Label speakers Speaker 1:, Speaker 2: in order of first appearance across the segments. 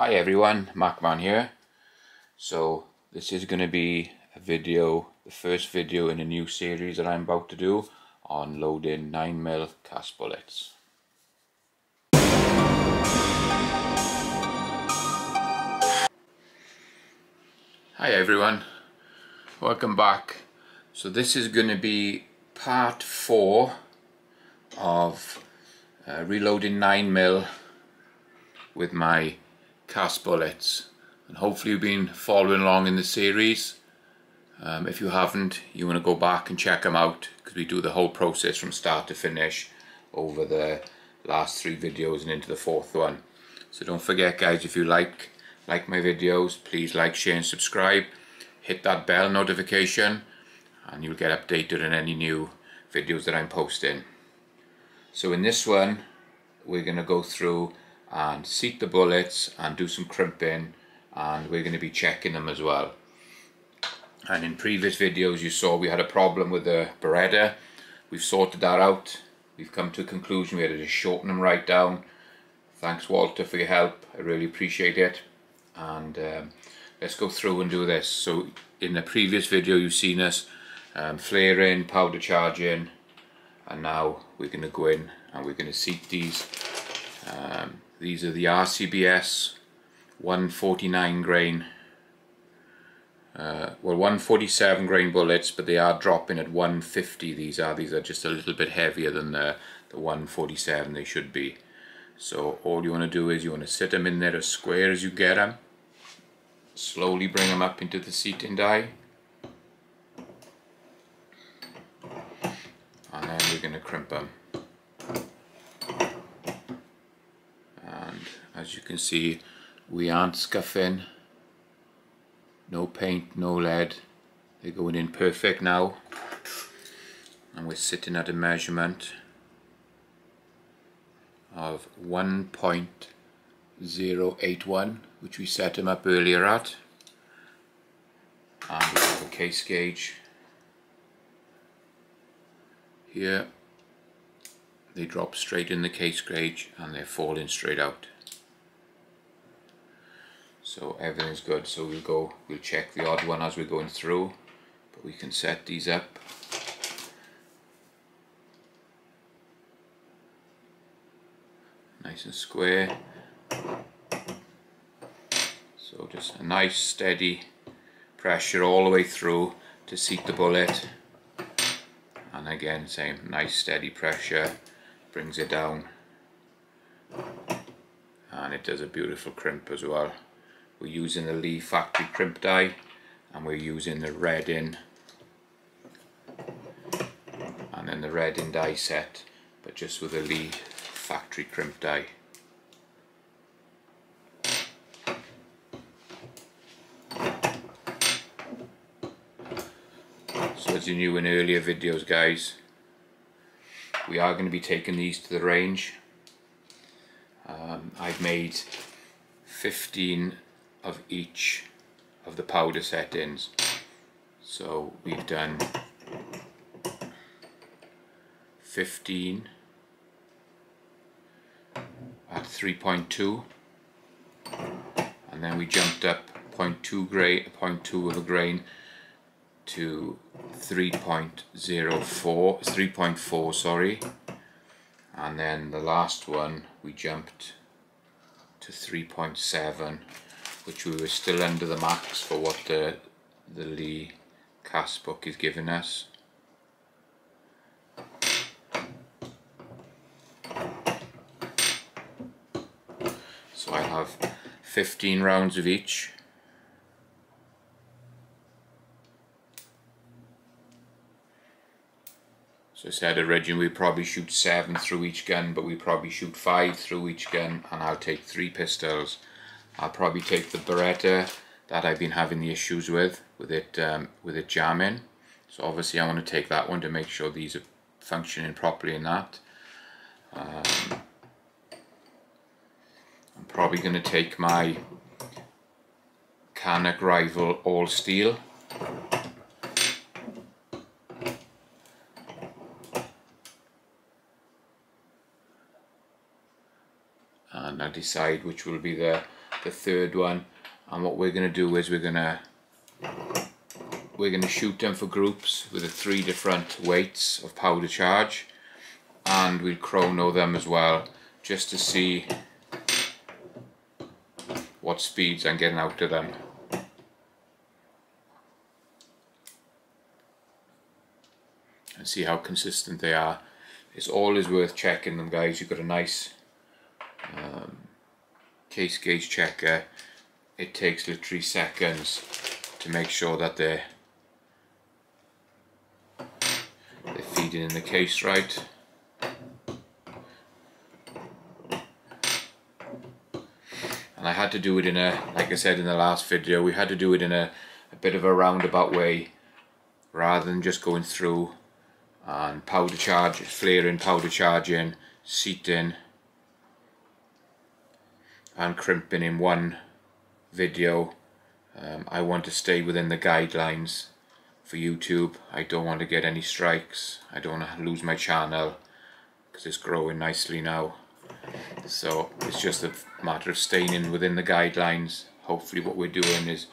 Speaker 1: Hi everyone, Macman here. So this is going to be a video, the first video in a new series that I'm about to do on loading 9mm cast bullets. Hi everyone, welcome back. So this is going to be part 4 of uh, reloading 9mm with my cast bullets. And hopefully you've been following along in the series. Um, if you haven't you want to go back and check them out because we do the whole process from start to finish over the last three videos and into the fourth one. So don't forget guys if you like like my videos please like share and subscribe. Hit that bell notification and you'll get updated on any new videos that I'm posting. So in this one we're going to go through and seat the bullets and do some crimping and we're going to be checking them as well. And in previous videos you saw we had a problem with the Beretta. We've sorted that out. We've come to a conclusion we had to shorten them right down. Thanks Walter for your help. I really appreciate it. And um, let's go through and do this. So in the previous video you've seen us um, flaring, powder charging and now we're going to go in and we're going to seat these um, these are the RCBS 149 grain, uh, well 147 grain bullets, but they are dropping at 150. These are these are just a little bit heavier than the the 147 they should be. So all you want to do is you want to sit them in there as square as you get them. Slowly bring them up into the seating die. And then we're going to crimp them. As you can see we aren't scuffing. No paint no lead. They're going in perfect now. And we're sitting at a measurement of 1.081 which we set them up earlier at. And we have a case gauge here they drop straight in the case gauge and they're falling straight out. So everything's good. So we'll go we'll check the odd one as we're going through but we can set these up. Nice and square. So just a nice steady pressure all the way through to seat the bullet. And again same nice steady pressure brings it down. And it does a beautiful crimp as well. We're using the Lee factory crimp die and we're using the red Redding and then the red Redding die set but just with a Lee factory crimp die. So as you knew in earlier videos guys we are going to be taking these to the range. Um, I've made 15 of each of the powder settings so we've done 15 at 3.2 and then we jumped up 0.2 grain, 0.2 of a grain to 3.04 3.4 sorry and then the last one we jumped to 3.7 which we were still under the max for what the, the Lee cast book is giving us. So I have 15 rounds of each. Said originally we probably shoot 7 through each gun but we probably shoot 5 through each gun and I'll take 3 pistols I'll probably take the Beretta that I've been having the issues with, with it, um, with it jamming. So obviously I want to take that one to make sure these are functioning properly in that. Um, I'm probably going to take my Canik Rival All Steel. Decide which will be the the third one and what we're going to do is we're going to we're going to shoot them for groups with the three different weights of powder charge and we'll chrono them as well just to see what speeds I'm getting out of them. And see how consistent they are. It's always worth checking them guys. You've got a nice case gauge checker. It takes literally seconds to make sure that they're, they're feeding in the case right. and I had to do it in a like I said in the last video we had to do it in a, a bit of a roundabout way rather than just going through and powder charge flaring powder charging seating and crimping in one video. Um, I want to stay within the guidelines for YouTube. I don't want to get any strikes. I don't want to lose my channel because it's growing nicely now. So it's just a matter of staying in within the guidelines. Hopefully what we're doing is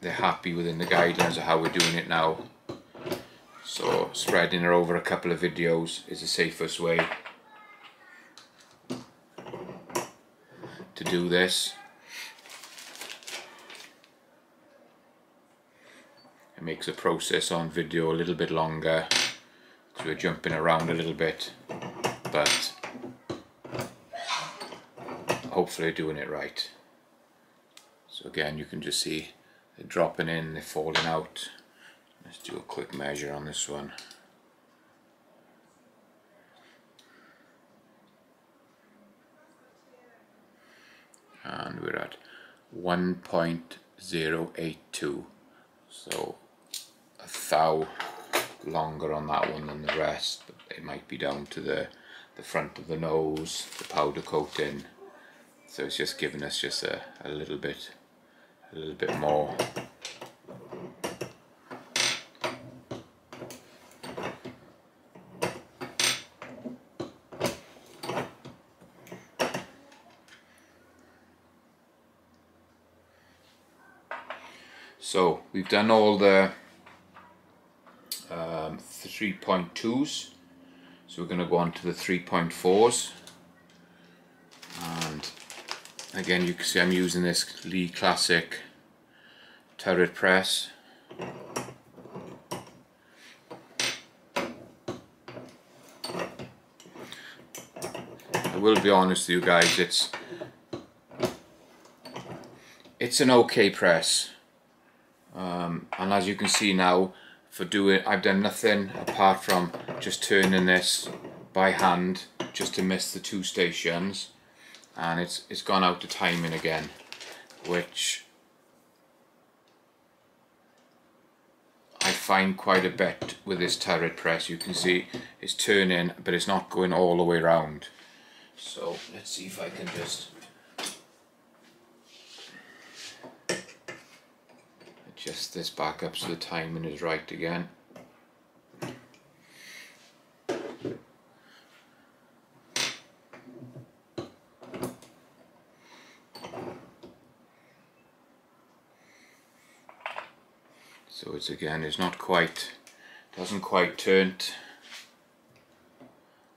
Speaker 1: they're happy within the guidelines of how we're doing it now. So spreading it over a couple of videos is the safest way to do this it makes the process on video a little bit longer because we're jumping around a little bit but hopefully doing it right. So again you can just see they're dropping in, they're falling out. Let's do a quick measure on this one. We're at 1.082 so a thou longer on that one than the rest but it might be down to the the front of the nose, the powder coating. So it's just giving us just a, a little bit a little bit more So we've done all the um, 3.2s so we're going to go on to the 3.4s and again you can see I'm using this Lee Classic turret press. I will be honest with you guys it's it's an okay press um, and as you can see now for doing I've done nothing apart from just turning this by hand just to miss the two stations. And it's it's gone out to timing again which I find quite a bit with this turret press. You can see it's turning but it's not going all the way around so let's see if I can just adjust this back up so the timing is right again. So it's again it's not quite doesn't quite turn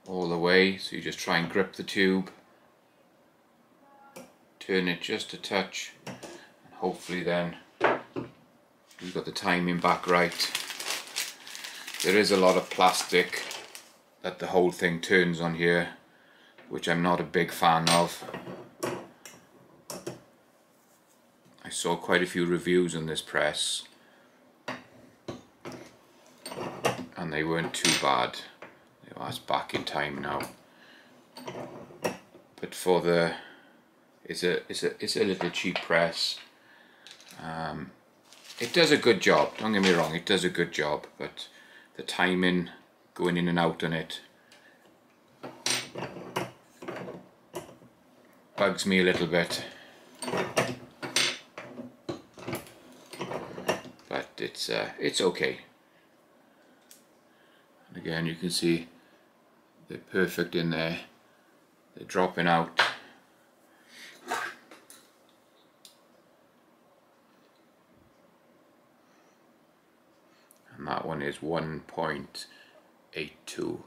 Speaker 1: all the way. So you just try and grip the tube turn it just a touch and hopefully then you've got the timing back right there is a lot of plastic that the whole thing turns on here which I'm not a big fan of I saw quite a few reviews on this press and they weren't too bad. That's back in time now. But for the, it's a it's a it's a little cheap press. Um, it does a good job. Don't get me wrong, it does a good job. But the timing going in and out on it bugs me a little bit. But it's uh, it's okay again you can see they're perfect in there they're dropping out one is 1.82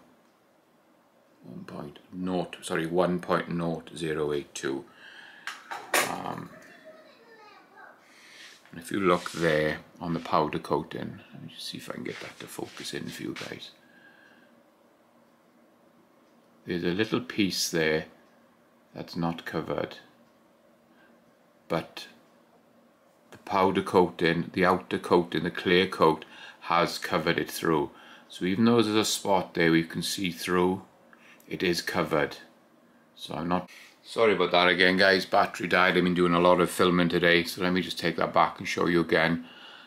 Speaker 1: 1.0 sorry 1.0082 um, and if you look there on the powder coating let me see if I can get that to focus in for you guys. There's a little piece there that's not covered but the powder coating, the outer coating, the clear coat has covered it through. So even though there's a spot there we can see through, it is covered. So I'm not, sorry about that again guys, battery died, I've been doing a lot of filming today, so let me just take that back and show you again.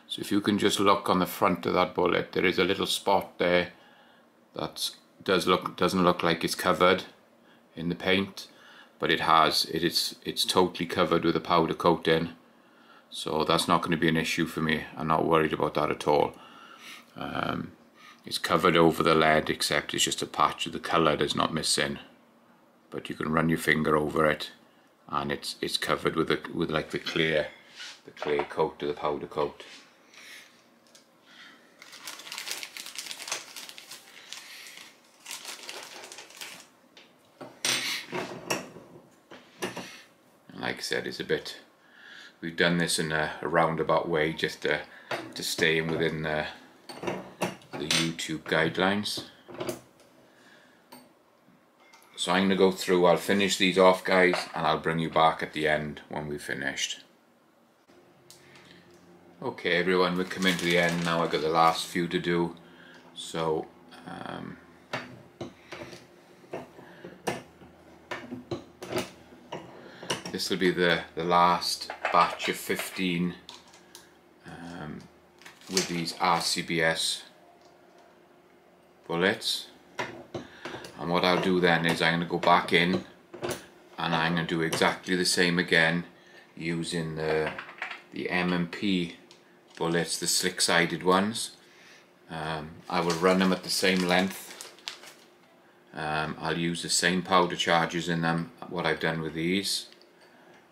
Speaker 1: So if you can just look on the front of that bullet, there is a little spot there that does look doesn't look like it's covered in the paint but it has it is it's totally covered with a powder coating so that's not going to be an issue for me I'm not worried about that at all um, it's covered over the lead except it's just a patch of the colour that's not missing. But you can run your finger over it and it's it's covered with a, with like the clear the clear coat of the powder coat. Like I said, it's a bit, we've done this in a, a roundabout way just to, to stay within the, the YouTube guidelines. So I'm going to go through, I'll finish these off guys and I'll bring you back at the end when we've finished. Okay everyone, we're coming to the end now, I've got the last few to do. So, um, this will be the, the last batch of 15 um, with these RCBS bullets. And what I'll do then is I'm going to go back in and I'm going to do exactly the same again using the the M&P bullets, the slick sided ones. Um, I will run them at the same length. Um, I'll use the same powder charges in them what I've done with these.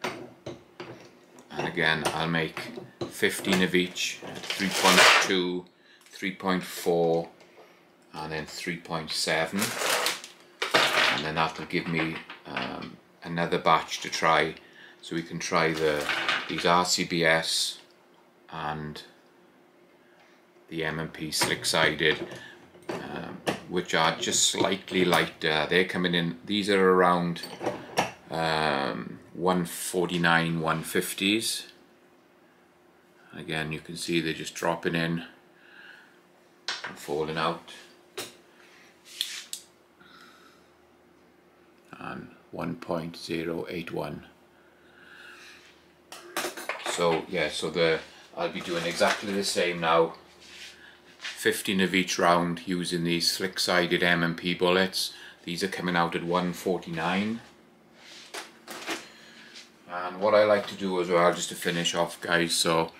Speaker 1: And again I'll make 15 of each 3.2 3.4 and then 3.7 and then that'll give me um, another batch to try. So we can try the these RCBS and the M&P slick sided um, which are just slightly lighter. They're coming in these are around um, 149 150s again you can see they're just dropping in and falling out and 1.081 so yeah so the I'll be doing exactly the same now. 15 of each round using these slick sided M&P bullets. These are coming out at 149 and what I like to do as well just to finish off guys so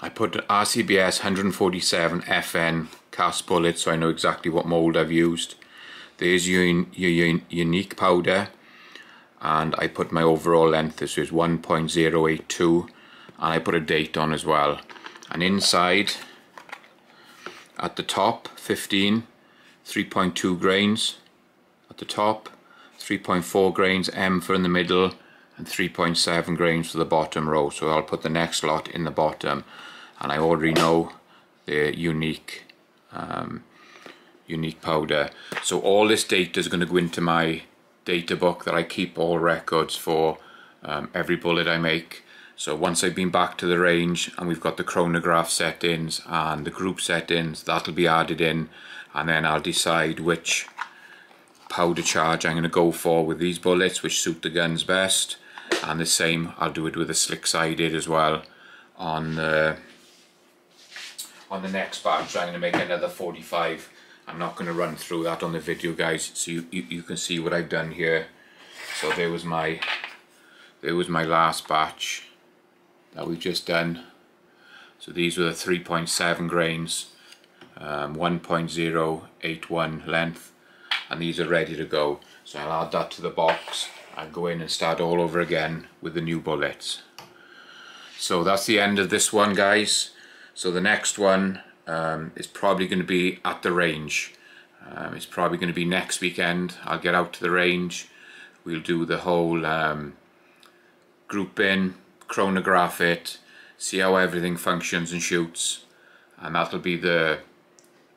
Speaker 1: I put RCBS 147 FN cast bullets so I know exactly what mold I've used there's your, your, your unique powder and I put my overall length this is 1.082 and I put a date on as well. And inside at the top 15 3.2 grains. At the top 3.4 grains M for in the middle and 3.7 grains for the bottom row. So I'll put the next lot in the bottom. And I already know the unique um, unique powder. So all this data is going to go into my data book that I keep all records for um, every bullet I make. So once I've been back to the range and we've got the chronograph settings and the group settings that'll be added in. And then I'll decide which powder charge I'm going to go for with these bullets which suit the guns best. And the same I'll do it with a slick sided as well on the on the next batch. I'm going to make another 45 I'm not going to run through that on the video guys so you, you, you can see what I've done here. So there was my there was my last batch that we've just done. So these were the 3.7 grains um, 1.081 length and these are ready to go. So I'll add that to the box and go in and start all over again with the new bullets. So that's the end of this one guys. So the next one um, is probably going to be at the range. Um, it's probably going to be next weekend. I'll get out to the range. We'll do the whole um, group in, chronograph it, see how everything functions and shoots. And that'll be the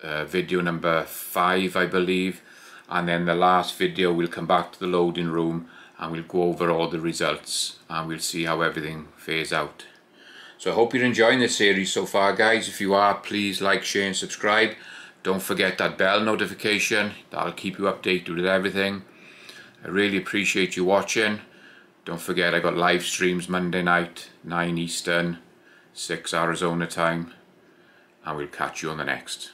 Speaker 1: uh, video number five, I believe. And then the last video, we'll come back to the loading room and we'll go over all the results and we'll see how everything fares out. So I hope you're enjoying this series so far guys. If you are, please like, share and subscribe. Don't forget that bell notification. That'll keep you updated with everything. I really appreciate you watching. Don't forget I got live streams Monday night, 9 Eastern, 6 Arizona time. And we'll catch you on the next.